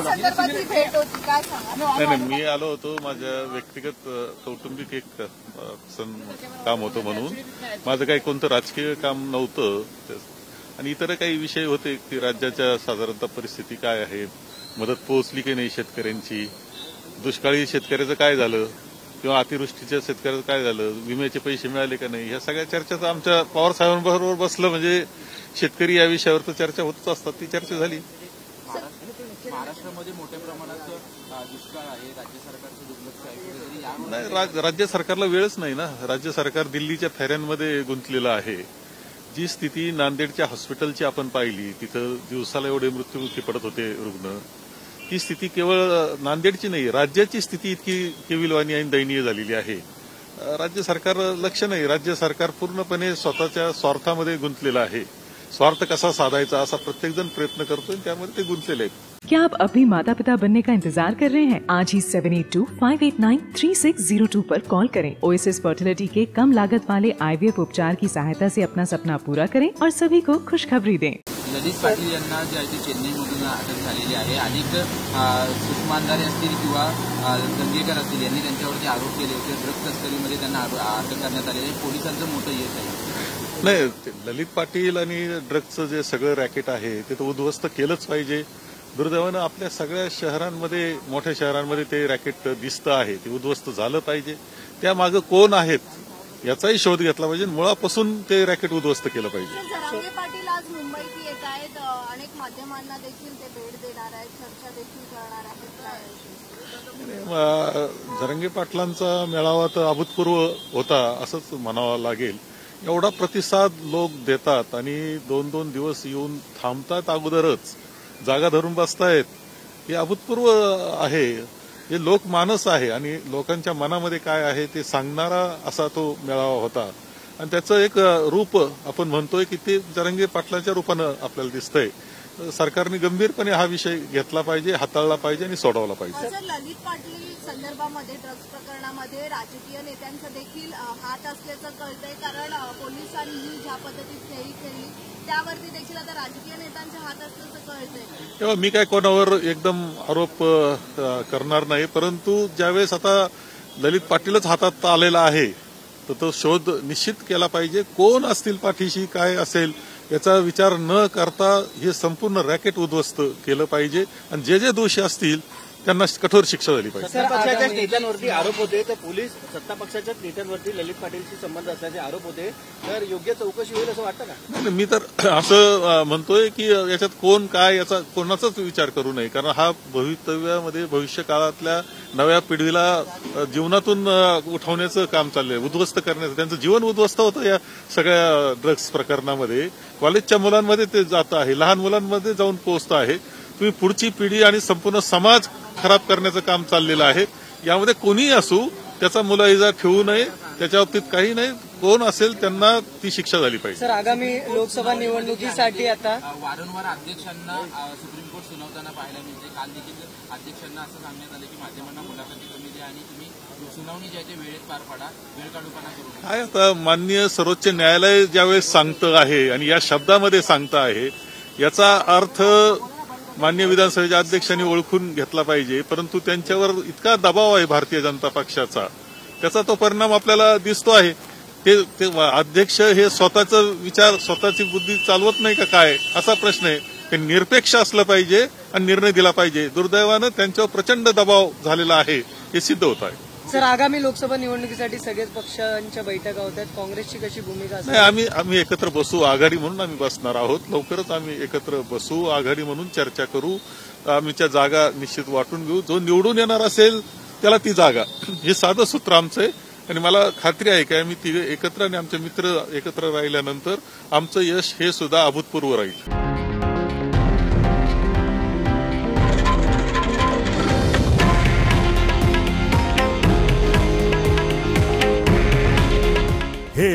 भेट होती? काय सांगा? नाही नाही मी आलो होतो. माझ्या व्यक्तिगत कौटुंबिक एक सण काम होतं म्हणून. माझं काही कोणतं राजकीय काम नव्हतं. आणि इतर काही विषय होते की राज्याच्या साधारणतः परिस्थिती काय आहे मदत पोहोचली की नाही शेतकऱ्यांची दुष्काळी शेतकऱ्याचं काय झालं किंवा अतिवृष्टीच्या शेतकऱ्याचं काय झालं विम्याचे पैसे मिळाले का नाही ह्या सगळ्या चर्चा तर आमच्या पवार साहेबांबरोबर बसलं. म्हणजे शेतकरी या विषयावर तर चर्चा होतच असतात ती चर्चा झाली. महाराष्ट्रामध्ये मोठ्या प्रमाणात दुष्काळ आहे राज्य सरकारचं दुर्लक्ष आहे नाही राज- राज्य सरकारला वेळच नाही ना. राज्य सरकार दिल्लीच्या फेऱ्यांमध्ये गुंतलेलं आहे. जी स्थिती नांदेडच्या हॉस्पिटलची आपण पाहिली तिथं दिवसाला एवढे मृत्युमुखी पडत होते रुग्ण. ती स्थिती केवळ नांदेडची नाही राज्याची स्थिती इतकी केविलवाणी आणि दयनीय झालेली आहे. राज्य सरकार लक्ष नाही. राज्य सरकार पूर्णपणे स्वतःच्या स्वार्थामध्ये गुंतलेलं आहे. स्वार्थ कसा साधायचा असा प्रत्येकजण प्रयत्न करतोय आणि त्यामध्ये ते गुंतलेले आहेत. क्या आप भी माता पिता बनने का इंतज़ार कर रहे हैं? आज ही seven eight two five eight nine three six zero two आरोप कॉल करें। ओएसएस फर्टिलिटी के कम लागत वाले आईवीएफ उपचार की सहायता से अपना सपना पूरा करें और सभी को खुशखबरी दें। ललित पाटील यांना जे आहे ते चेन्नईमधून अटक झालेली आहे. अनेक अ, सुषमा असतील किंवा असतील यांनी आरोप केले होते ड्रग्ज तस्करीमध्ये त्यांना अटक करण्यात आलेली आहे. पोलिसांचं मोठं यश आहे. नाही ते ललित पाटील आणि ड्रग्जचं जे सगळं रॅकेट आहे ते तर उद्ध्वस्त केलंच पाहिजे. दुर्दैवानं आपल्या सगळ्या शहरांमध्ये मोठ्या शहरांमध्ये ते रॅकेट दिसतं आहे ते उद्ध्वस्त झालं पाहिजे. त्यामागं कोण आहेत याचाही शोध घेतला पाहिजे मुळापासून ते रॅकेट उद्ध्वस्त केलं पाहिजे. पाटील आज मुंबईत येत आहेत. अनेक माध्यमांना देखील ते भेट देणार आहेत चर्चा देखील करणार आहेत. जरंगे पाटलांचा मेळावा तर अभूतपूर्व होता असंच म्हणावं लागेल. एवढा प्रतिसाद लोक देतात आणि दोन दोन दिवस येऊन थांबतात अगोदरच. जागा धरून बसतायत. हे अभूतपूर्व आहे. हे लोकमानस आहे आणि लोकांच्या मनामध्ये काय आहे ते सांगणारा असा तो मेळावा होता. आणि त्याचं एक रूप आपण म्हणतोय की ते जरंगे पाटलाच्या रूपानं आपल्याला दिसतंय. सरकारने गंभीरपणे हा विषय घेतला पाहिजे हाताळला पाहिजे आणि सोडवला पाहिजे. ललित पाटील संदर्भामध्ये ड्रग्ज प्रकरणामध्ये राजकीय नेत्यांचा देखील हात असल्याचं कळतंय. कारण पोलिसांनी ज्या पद्धतीत खेळी खेळली त्यावरती देखील आता राजकीय नेत्यांचे हात असल्याचं कळतंय. तेव्हा मी काय कोणावर एकदम आरोप करणार नाही परंतु ज्यावेळेस आता ललित पाटीलच हातात आलेला आहे तर तो शोध निश्चित केला पाहिजे. कोण असतील पाठीशी काय असेल याचा विचार न करता हे संपूर्ण रॅकेट उद्ध्वस्त केलं पाहिजे. आणि जे जे दोषी असतील त्यांना कठोर शिक्षा झाली पाहिजे. सत्ता पक्षाच्या नेत्यांवरती आरोप होते तर पोलीस सत्ता पक्षाच्या नेत्यांवरती ललित पाटीलशी संबंध असल्याचे आरोप होते. तर योग्य चौकशी होईल असं वाटतं का? नाही, मी तर असं म्हणतोय की याच्यात कोण काय याचा कोणाचाच विचार करू नये. कारण हा भवितव्यामध्ये भविष्य काळातल्या नव्या पिढीला जीवनातून उठवण्याचं काम चाललंय उद्ध्वस्त करण्याचं. त्यांचं जीवन उद्ध्वस्त होतं या सगळ्या ड्रग्ज प्रकरणामध्ये. कॉलेजच्या मुलांमध्ये ते जात आहे लहान मुलांमध्ये जाऊन पोहोचतं आहे. तुम्ही पुढची पिढी आणि संपूर्ण समाज खराब करण्याचं काम चाललेलं आहे. यामध्ये कोणीही असू त्याचा मुलाइजा ठेवू नये त्याच्या बाबतीत काही नाही. कोण असेल त्यांना ती शिक्षा झाली पाहिजे. सर आगामी लोकसभा निवडणुकीसाठी आता वारंवार अध्यक्षांना सुप्रीम कोर्ट सुनावताना पाहायला मिळते. काल देखील अध्यक्षांना असं सांगण्यात आलं की माध्यमांना मुलाखती कमी द्या आणि तुम्ही सुनावणी जी आहे ते वेळेत पार पाडा वेळ काढूपणा करू काय आता मान्य सर्वोच्च न्यायालय ज्यावेळेस सांगतं आहे आणि या शब्दामध्ये सांगतं आहे याचा अर्थ मान्य विधानसभेच्या अध्यक्षांनी ओळखून घेतला पाहिजे परंतु त्यांच्यावर इतका दबाव आहे भारतीय जनता पक्षाचा. त्याचा तो परिणाम आपल्याला दिसतो आहे. ते ते अध्यक्ष हे स्वतःचा विचार स्वतःची बुद्धी चालवत नाही का काय? असा प्रश्न आहे. ते निरपेक्ष असलं पाहिजे आणि निर्णय दिला पाहिजे. दुर्दैवानं त्यांच्यावर प्रचंड दबाव झालेला आहे. हे सिद्ध होत आहे. सर आगामी लोकसभा निवडणुकीसाठी सगळेच पक्षांच्या बैठका होत आहेत. काँग्रेसची कशी भूमिका नाही आम्ही आम्ही एकत्र बसू आघाडी म्हणून आम्ही बसणार आहोत. लवकरच आम्ही एकत्र बसू आघाडी म्हणून चर्चा करू. आम्हीच्या जागा निश्चित वाटून घेऊ. जो निवडून येणार असेल त्याला ती जागा. हे साधं सूत्र आमचं आहे. आणि मला खात्री आहे की आम्ही तिघे एकत्र आणि आमचे मित्र एकत्र राहिल्यानंतर आमचं यश हे सुद्धा अभूतपूर्व राहील.